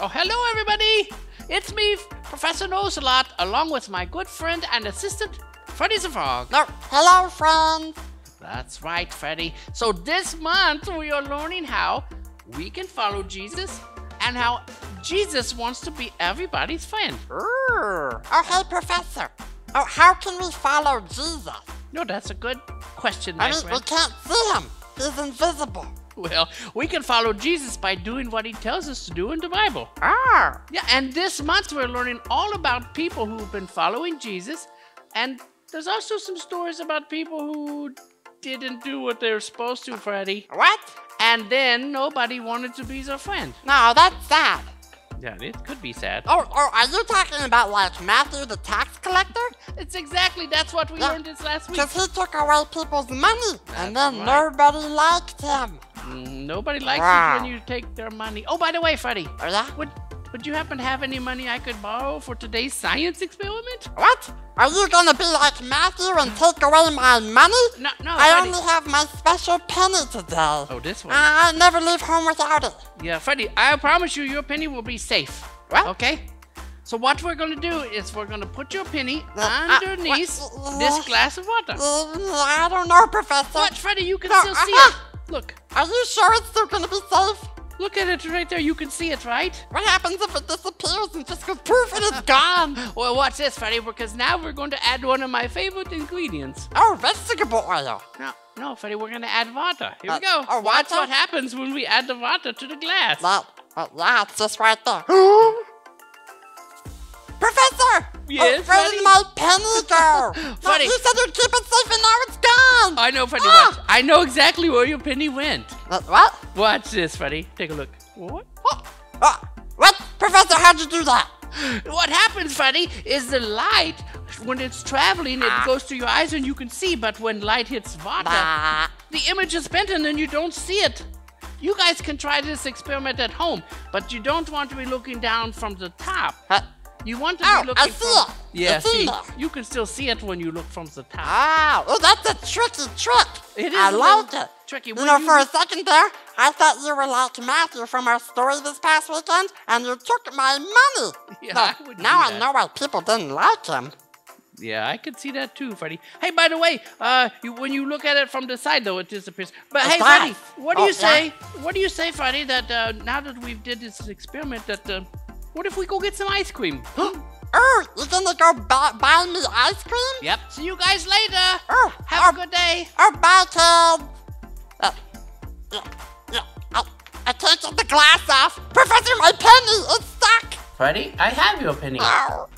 Oh, hello, everybody! It's me, Professor Knows a Lot, along with my good friend and assistant, Freddy the Frog. No, hello, friends. That's right, Freddy. So this month we are learning how we can follow Jesus and how Jesus wants to be everybody's friend. Oh, hey, Professor. Oh, how can we follow Jesus? No, that's a good question, my I mean, friend. we can't see him. He's invisible. Well, we can follow Jesus by doing what he tells us to do in the Bible. Ah! Yeah, and this month we're learning all about people who've been following Jesus, and there's also some stories about people who didn't do what they were supposed to, Freddy. What? And then nobody wanted to be their friend. No, that's sad. Yeah, it could be sad. Oh, oh, are you talking about like Matthew the tax collector? It's exactly that's what we Yeah. learned this last week. Because he took away people's money, and then right. nobody liked him. Nobody likes Wow. it when you take their money. Oh, by the way, Freddy, yeah? would would you happen to have any money I could borrow for today's science experiment? What? Are you gonna be like Matthew and take away my money? No, no, I Freddy. only have my special penny today. Oh, this one. I never leave home without it. Yeah, Freddy, I promise you, your penny will be safe. What? Okay? So what we're gonna do is we're gonna put your penny Uh, uh, underneath what- this glass of water. Uh, I don't know, Professor. What, Freddy? You can No, still see uh-uh. it. Look, Are you sure it's still gonna be safe? look at it right there. You can see it, right? What happens if it disappears and just goes poof and it's gone? Well, watch this, Freddy, because now we're going to add one of my favorite ingredients. Oh, vegetable oil. No, no, Freddy, we're gonna add water. Here Uh, we go. oh, Watch water? what happens when we add the water to the glass. That, uh, yeah, it's just right there. Yes, oh, Freddy? my penny go? no, Freddy. you said you'd keep it safe and now it's gone! I know, Freddy. Ah! Watch. I know exactly where your penny went. Uh, what? Watch this, Freddy. Take a look. What? Uh, what? Professor, how'd you do that? What happens, Freddy, is the light, when it's traveling, it Ah. goes to your eyes and you can see, but when light hits water, Nah. the image is bent and then you don't see it. You guys can try this experiment at home, but you don't want to be looking down from the top. Huh? You want to Oh, be looking I see from... it. Yeah, see, there. you can still see it when you look from the top. Oh, oh, that's a tricky trick. It is I like it. tricky. You When know, you for a second there, I thought you were like Matthew from our story this past weekend, and you took my money. Yeah, No, I wouldn't now I know why people didn't like him. Yeah, I could see that too, Freddy. Hey, by the way, uh, you, when you look at it from the side, though, it disappears. But It hey. Freddy, what do Oh, you yeah. say? What do you say, Freddy? That uh, now that we've did this experiment, that uh, what if we go get some ice cream? Oh, you're gonna go buy, buy me ice cream? yep. See you guys later. Oh, Have oh, a good day. Oh, bye, kids. Uh, yeah, yeah. I, I can't get the glass off. Professor, my penny, is stuck. Freddy, I have your penny. Oh,